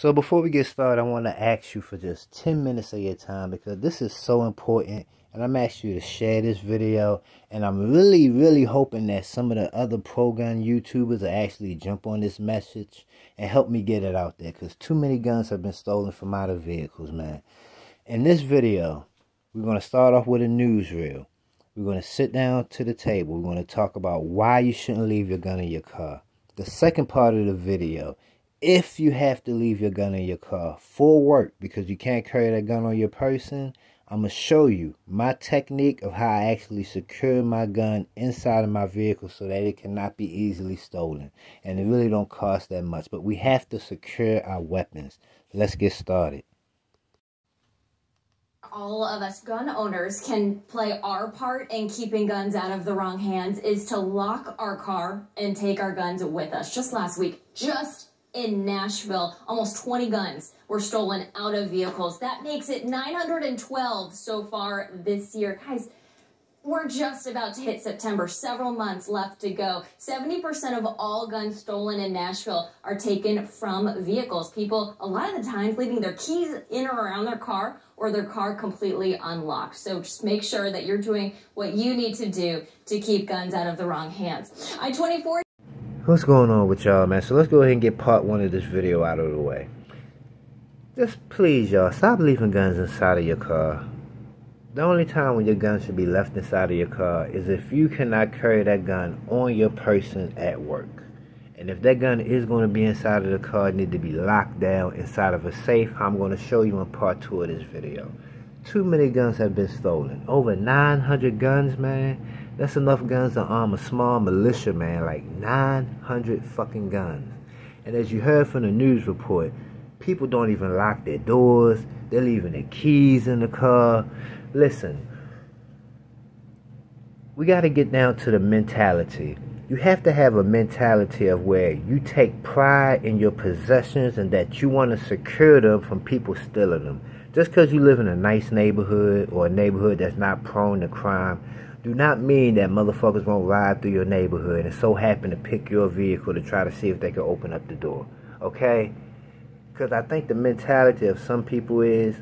So before we get started, I want to ask you for just 10 minutes of your time because this is so important. And I'm asking you to share this video. And I'm really, really hoping that some of the other pro gun YouTubers will actually jump on this message and help me get it out there. Because too many guns have been stolen from out of vehicles, man. In this video, we're going to start off with a newsreel. We're going to sit down to the table. We're going to talk about why you shouldn't leave your gun in your car. The second part of the video if you have to leave your gun in your car for work because you can't carry that gun on your person, I'm going to show you my technique of how I actually secure my gun inside of my vehicle so that it cannot be easily stolen. And it really don't cost that much. But we have to secure our weapons. Let's get started. All of us gun owners can play our part in keeping guns out of the wrong hands is to lock our car and take our guns with us. Just last week, just in Nashville. Almost 20 guns were stolen out of vehicles. That makes it 912 so far this year. Guys, we're just about to hit September, several months left to go. 70% of all guns stolen in Nashville are taken from vehicles. People, a lot of the times, leaving their keys in or around their car or their car completely unlocked. So just make sure that you're doing what you need to do to keep guns out of the wrong hands. I 24 What's going on with y'all, man? So let's go ahead and get part one of this video out of the way. Just please, y'all, stop leaving guns inside of your car. The only time when your gun should be left inside of your car is if you cannot carry that gun on your person at work. And if that gun is going to be inside of the car, it need to be locked down inside of a safe. I'm going to show you in part two of this video. Too many guns have been stolen. Over 900 guns, man. That's enough guns to arm a small militia, man. Like 900 fucking guns. And as you heard from the news report, people don't even lock their doors. They're leaving their keys in the car. Listen, we got to get down to the mentality. You have to have a mentality of where you take pride in your possessions and that you want to secure them from people stealing them. Just because you live in a nice neighborhood or a neighborhood that's not prone to crime do not mean that motherfuckers won't ride through your neighborhood and so happen to pick your vehicle to try to see if they can open up the door. Okay? Because I think the mentality of some people is,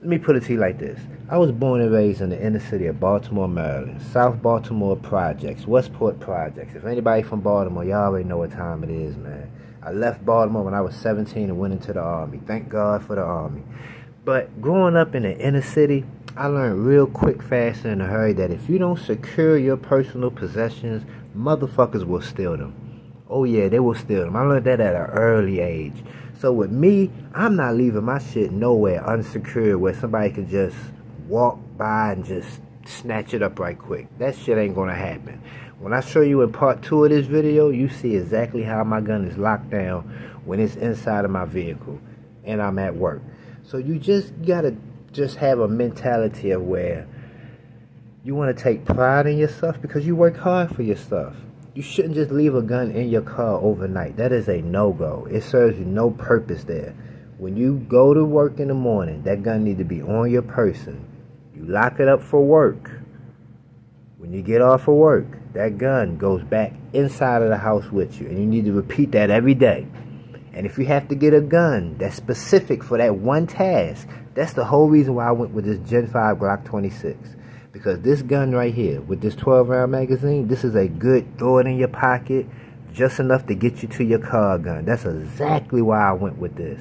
let me put it to you like this. I was born and raised in the inner city of Baltimore, Maryland. South Baltimore Projects, Westport Projects. If anybody from Baltimore, y'all already know what time it is, man. I left Baltimore when I was 17 and went into the Army. Thank God for the Army. But growing up in the inner city, I learned real quick, fast, and in a hurry that if you don't secure your personal possessions, motherfuckers will steal them. Oh yeah, they will steal them. I learned that at an early age. So with me, I'm not leaving my shit nowhere unsecured where somebody can just walk by and just snatch it up right quick. That shit ain't gonna happen. When I show you in part two of this video, you see exactly how my gun is locked down when it's inside of my vehicle and I'm at work. So you just gotta just have a mentality of where you want to take pride in your stuff because you work hard for your stuff. You shouldn't just leave a gun in your car overnight. That is a no-go. It serves you no purpose there. When you go to work in the morning, that gun need to be on your person. You lock it up for work. When you get off of work, that gun goes back inside of the house with you. And you need to repeat that every day. And if you have to get a gun that's specific for that one task, that's the whole reason why I went with this Gen 5 Glock 26. Because this gun right here, with this 12 round magazine, this is a good throw it in your pocket, just enough to get you to your car gun. That's exactly why I went with this.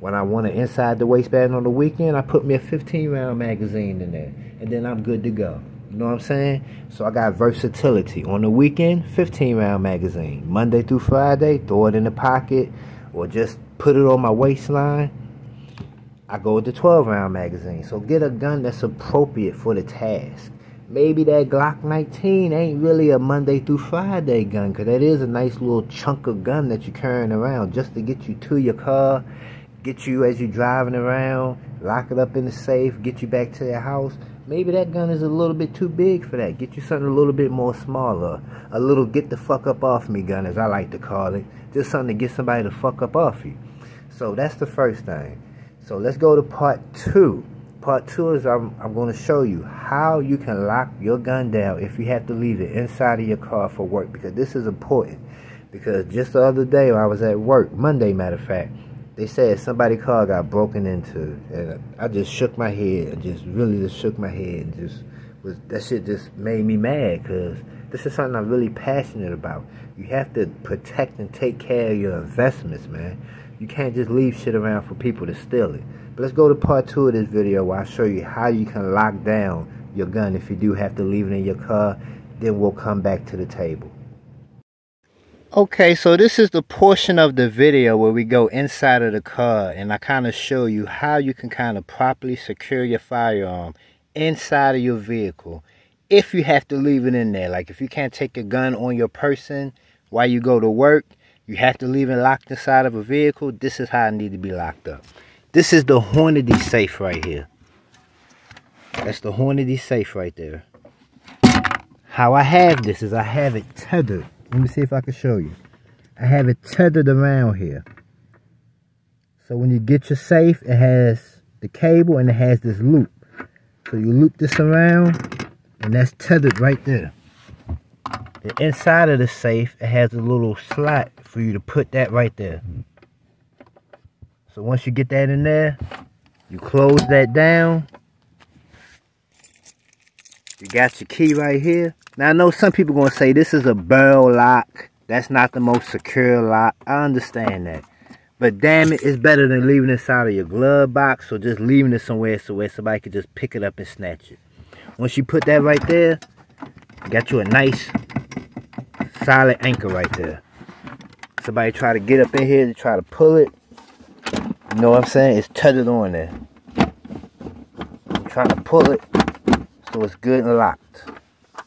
When I want an inside the waistband on the weekend, I put me a 15 round magazine in there. And then I'm good to go. You know what I'm saying? So I got versatility. On the weekend, 15 round magazine. Monday through Friday, throw it in the pocket or just put it on my waistline, I go with the 12 round magazine. So get a gun that's appropriate for the task. Maybe that Glock 19 ain't really a Monday through Friday gun, because that is a nice little chunk of gun that you're carrying around just to get you to your car, get you as you're driving around, lock it up in the safe, get you back to your house. Maybe that gun is a little bit too big for that. Get you something a little bit more smaller. A little get the fuck up off me gun, as I like to call it. Just something to get somebody to fuck up off you. So that's the first thing. So let's go to part two. Part two is I'm, I'm going to show you how you can lock your gun down if you have to leave it inside of your car for work. Because this is important. Because just the other day I was at work, Monday matter of fact, they said somebody car got broken into, and I just shook my head and just really just shook my head and just was that shit just made me mad because this is something I'm really passionate about. You have to protect and take care of your investments, man. You can't just leave shit around for people to steal it. But let's go to part two of this video where I show you how you can lock down your gun if you do have to leave it in your car. Then we'll come back to the table. Okay, so this is the portion of the video where we go inside of the car and I kind of show you how you can kind of properly secure your firearm inside of your vehicle if you have to leave it in there. Like if you can't take a gun on your person while you go to work, you have to leave it locked inside of a vehicle. This is how it need to be locked up. This is the Hornady safe right here. That's the Hornady safe right there. How I have this is I have it tethered let me see if I can show you. I have it tethered around here. So when you get your safe, it has the cable and it has this loop. So you loop this around and that's tethered right there. The inside of the safe, it has a little slot for you to put that right there. So once you get that in there, you close that down. You got your key right here. Now, I know some people going to say this is a barrel lock. That's not the most secure lock. I understand that. But damn it, it's better than leaving it inside of your glove box or just leaving it somewhere so where somebody can just pick it up and snatch it. Once you put that right there, got you a nice solid anchor right there. Somebody try to get up in here to try to pull it. You know what I'm saying? It's tethered on there. I'm trying to pull it so it's good and locked.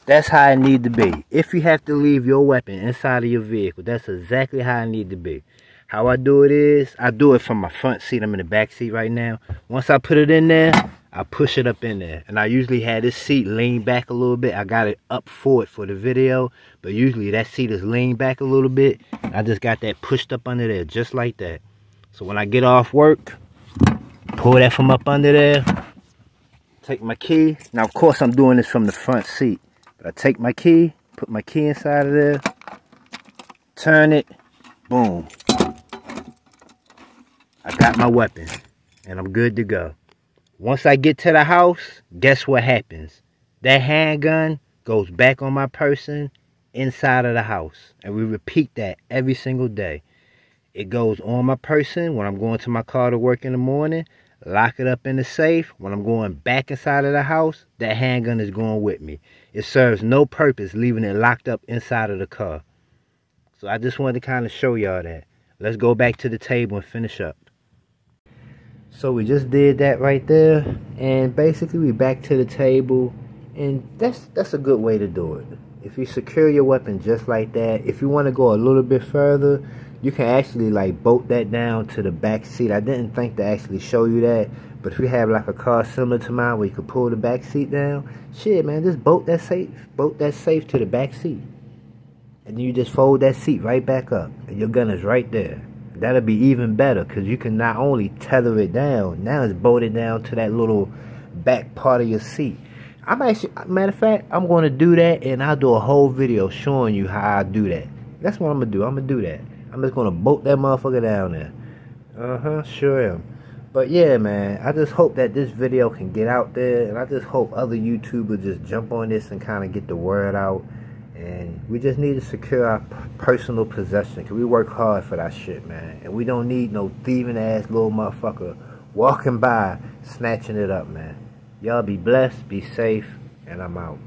That's how it need to be. If you have to leave your weapon inside of your vehicle, that's exactly how it need to be. How I do it is, I do it from my front seat. I'm in the back seat right now. Once I put it in there, I push it up in there. And I usually have this seat lean back a little bit. I got it up forward for the video. But usually that seat is leaned back a little bit. I just got that pushed up under there, just like that. So when I get off work, pull that from up under there. Take my key. Now, of course, I'm doing this from the front seat. I take my key, put my key inside of there, turn it, boom. I got my weapon and I'm good to go. Once I get to the house, guess what happens? That handgun goes back on my person inside of the house. And we repeat that every single day. It goes on my person when I'm going to my car to work in the morning lock it up in the safe. When I'm going back inside of the house, that handgun is going with me. It serves no purpose leaving it locked up inside of the car. So I just wanted to kind of show y'all that. Let's go back to the table and finish up. So we just did that right there. And basically we back to the table. And that's that's a good way to do it. If you secure your weapon just like that, if you want to go a little bit further, you can actually like bolt that down to the back seat. I didn't think to actually show you that, but if you have like a car similar to mine where you could pull the back seat down, shit, man, just bolt that safe, bolt that safe to the back seat, and then you just fold that seat right back up, and your gun is right there. That'll be even better because you can not only tether it down, now it's bolted down to that little back part of your seat. I'm actually, matter of fact, I'm going to do that, and I'll do a whole video showing you how I do that. That's what I'm going to do. I'm going to do that. I'm just gonna bolt that motherfucker down there. Uh huh, sure am. But yeah, man, I just hope that this video can get out there, and I just hope other YouTubers just jump on this and kind of get the word out. And we just need to secure our personal possession, because we work hard for that shit, man. And we don't need no thieving ass little motherfucker walking by snatching it up, man. Y'all be blessed, be safe, and I'm out.